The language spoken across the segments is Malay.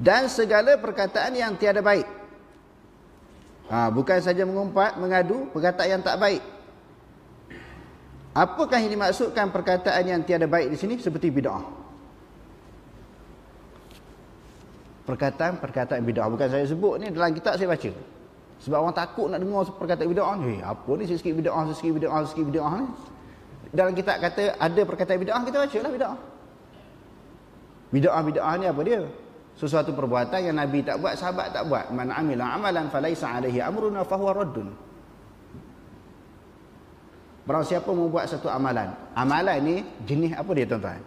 dan segala perkataan yang tiada baik. Ha, bukan saja mengumpat, mengadu, perkataan yang tak baik. Apakah yang dimaksudkan perkataan yang tiada baik di sini seperti bid'ah? Perkataan-perkataan bid'ah bukan saya sebut ni dalam kitab saya baca. Sebab orang takut nak dengar perkataan bid'ah ni. Eh, apa ni sikit bid'ah, sikit bid'ah, sikit bid'ah ni? Dalam kitab kata ada perkataan bid'ah, kita baca lah bid'ah. Bid'ah bid'ah ni apa dia? Sesuatu perbuatan yang Nabi tak buat, sahabat tak buat. Man amila amalan falaisa alaihi amruna fahuwa raddun. Barang siapa membuat satu amalan. Amalan ni jenis apa dia tuan-tuan?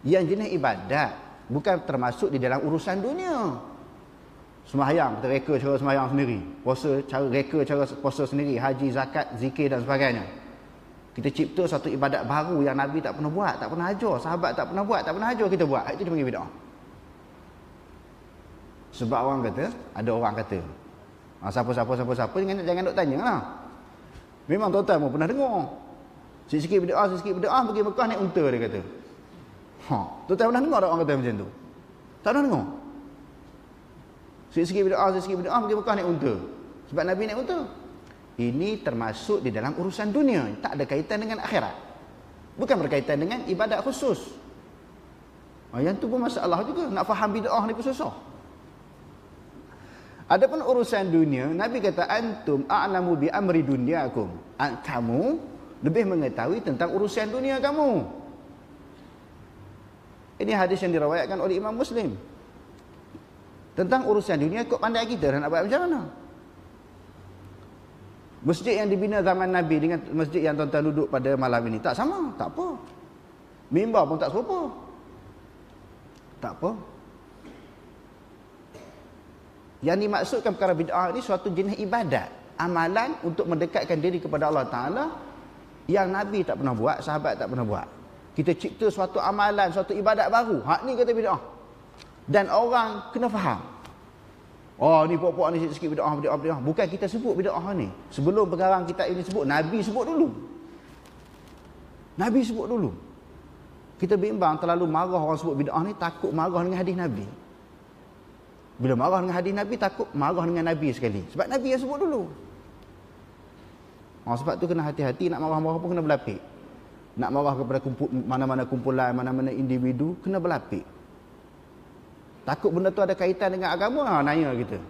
Yang jenis ibadat. Bukan termasuk di dalam urusan dunia. Semahyang, kita reka cara semahyang sendiri. Puasa, cara reka cara puasa sendiri. Haji, zakat, zikir dan sebagainya. Kita cipta satu ibadat baru yang Nabi tak pernah buat, tak pernah ajar. Sahabat tak pernah buat, tak pernah ajar kita buat. Itu dipanggil bid'ah. Sebab orang kata, ada orang kata. Ha, siapa-siapa, siapa-siapa, jangan, jangan duk tanya lah. Memang tuan-tuan pun pernah dengar. Sikit-sikit berdoa, sikit-sikit berdoa, pergi Mekah naik unta dia kata. Ha, tuan-tuan pernah dengar tak orang kata macam tu? Tak pernah dengar? Sikit-sikit berdoa, sikit-sikit berdoa, pergi Mekah naik unta. Sebab Nabi naik unta. Ini termasuk di dalam urusan dunia. Tak ada kaitan dengan akhirat. Bukan berkaitan dengan ibadat khusus. Ha, yang tu pun masalah juga. Nak faham bid'ah ni pun susah. Adapun urusan dunia, Nabi kata antum a'lamu bi amri dunyakum. Kamu lebih mengetahui tentang urusan dunia kamu. Ini hadis yang diriwayatkan oleh Imam Muslim. Tentang urusan dunia kok pandai kita nak buat macam mana? Masjid yang dibina zaman Nabi dengan masjid yang tuan-tuan duduk pada malam ini tak sama, tak apa. Mimbar pun tak serupa. Tak apa. Yang dimaksudkan perkara bid'ah ini suatu jenis ibadat. Amalan untuk mendekatkan diri kepada Allah Ta'ala yang Nabi tak pernah buat, sahabat tak pernah buat. Kita cipta suatu amalan, suatu ibadat baru. Hak ni kata bid'ah. Dan orang kena faham. Oh ni pokok ni sikit bid'ah, bid'ah, bid'ah. Bukan kita sebut bid'ah ni. Sebelum pengarang kita ini sebut, Nabi sebut dulu. Nabi sebut dulu. Kita bimbang terlalu marah orang sebut bid'ah ni, takut marah dengan hadis Nabi. Bila marah dengan hadis Nabi takut marah dengan Nabi sekali. Sebab Nabi yang sebut dulu. Oh, sebab tu kena hati-hati nak marah-marah pun kena berlapik. Nak marah kepada kumpul, mana-mana kumpulan, mana-mana individu, kena berlapik. Takut benda tu ada kaitan dengan agama, ha, naya kita.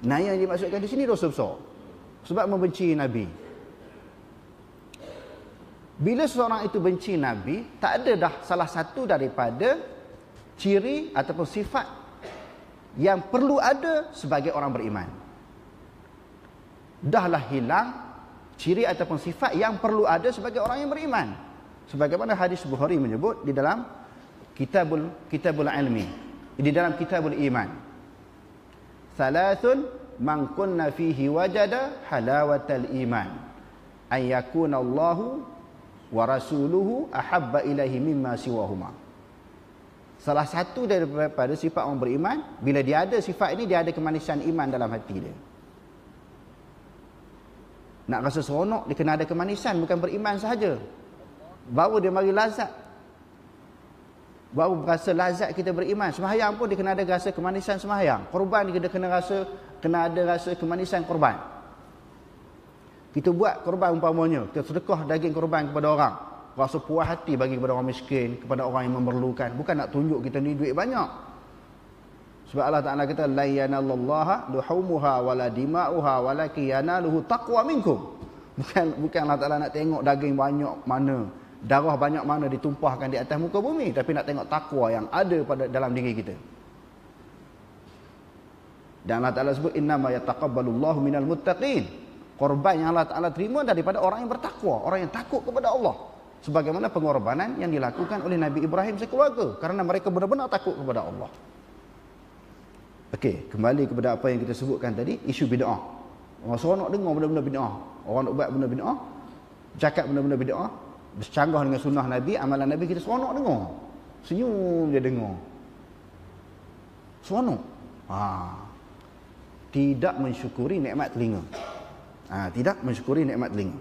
Naya yang dimaksudkan di sini dosa besar. Sebab membenci Nabi. Bila seorang itu benci Nabi, tak ada dah salah satu daripada ciri ataupun sifat yang perlu ada sebagai orang beriman. Dahlah hilang ciri ataupun sifat yang perlu ada sebagai orang yang beriman. Sebagaimana hadis Bukhari menyebut di dalam Kitabul Kitabul Ilmi, di dalam Kitabul Iman. Thalathun man kunna fihi wajada halawatal iman. An yakuna Allahu wa rasuluhu ahabba ilaihi mimma siwahuma. Salah satu daripada sifat orang beriman, bila dia ada sifat ini, dia ada kemanisan iman dalam hati dia. Nak rasa seronok, dia kena ada kemanisan, bukan beriman sahaja. Baru dia mari lazat. Baru rasa lazat kita beriman. Semahayang pun dia kena ada rasa kemanisan semahayang. Korban dia kena rasa, kena ada rasa kemanisan korban. Kita buat korban umpamanya, kita sedekah daging korban kepada orang rasa puas hati bagi kepada orang miskin, kepada orang yang memerlukan. Bukan nak tunjuk kita ni duit banyak. Sebab Allah Taala kata la yanalallaha luhumuha wala dima'uha walakin yanaluhu taqwa minkum. Bukan bukan Allah Taala nak tengok daging banyak mana, darah banyak mana ditumpahkan di atas muka bumi, tapi nak tengok takwa yang ada pada dalam diri kita. Dan Allah Taala sebut innama yataqabbalullahu minal muttaqin. Korban yang Allah Taala terima daripada orang yang bertakwa, orang yang takut kepada Allah sebagaimana pengorbanan yang dilakukan oleh Nabi Ibrahim sekeluarga kerana mereka benar-benar takut kepada Allah. Okey, kembali kepada apa yang kita sebutkan tadi, isu bid'ah. Orang seronok dengar benda-benda bid'ah. Orang nak buat benda bid'ah, cakap benda-benda bid'ah, bercanggah dengan sunnah Nabi, amalan Nabi kita seronok dengar. Senyum dia dengar. Seronok. Ha. Tidak mensyukuri nikmat telinga. Ha, tidak mensyukuri nikmat telinga.